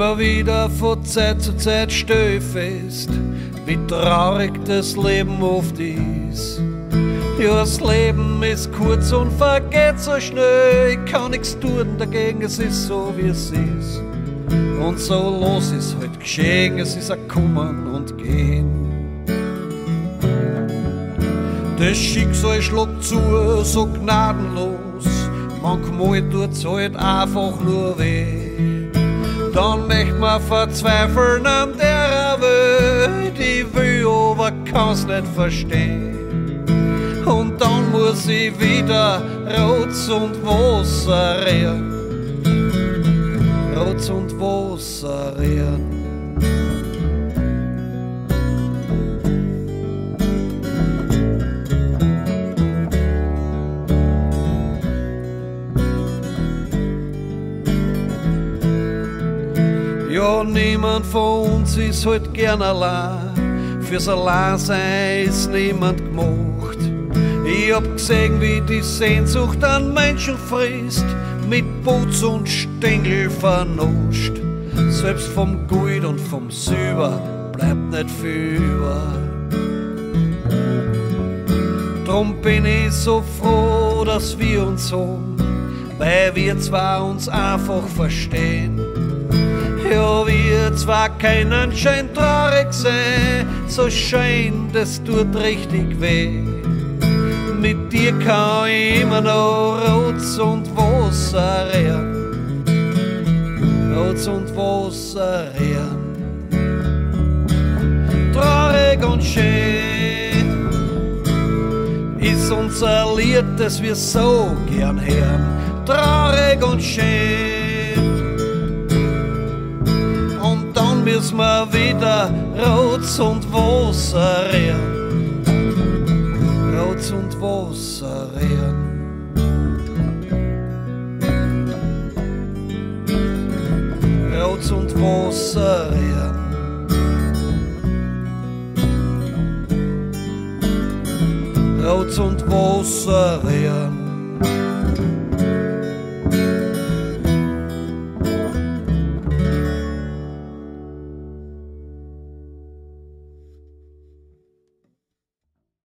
Immer wieder von Zeit zu Zeit stell ich fest, wie traurig das Leben oft ist. Ja, das Leben ist kurz und vergeht so schnell. Ich kann nichts tun dagegen, es ist so wie es ist. Und so los ist halt geschehen, es ist ein Kommen und Gehen. Das Schicksal schlägt zu, so gnadenlos. Manchmal tut's halt einfach nur weh. Dann möcht man verzweifeln an der Welt. Ich will, aber kann's nicht verstehen. Und dann muss ich wieder Rotz und Wasser rehren. Rotz und Wasser rehren. Ja, niemand von uns ist halt gern allein. Fürs Alleinsein ist niemand gemacht. Ich hab gesehen, wie die Sehnsucht an Menschen frisst, mit Putz und Stängel vernascht. Selbst vom Gold und vom Silber bleibt nicht viel über. Drum bin ich so froh, dass wir uns haben, weil wir zwar uns einfach verstehen. Ja, wir zwar keinen schön traurig sein, so schön, das tut richtig weh. Mit dir kann ich immer noch Rotz und Wasser rehren. Rotz und Wasser rehren. Traurig und schön ist unser Lied, das wir so gern hören. Traurig und schön. Müssen wir wieder Rotz und Wasser rehren. Rotz und Wasser rehren. Rotz und Wasser rehren. Rotz und Wasser rehren.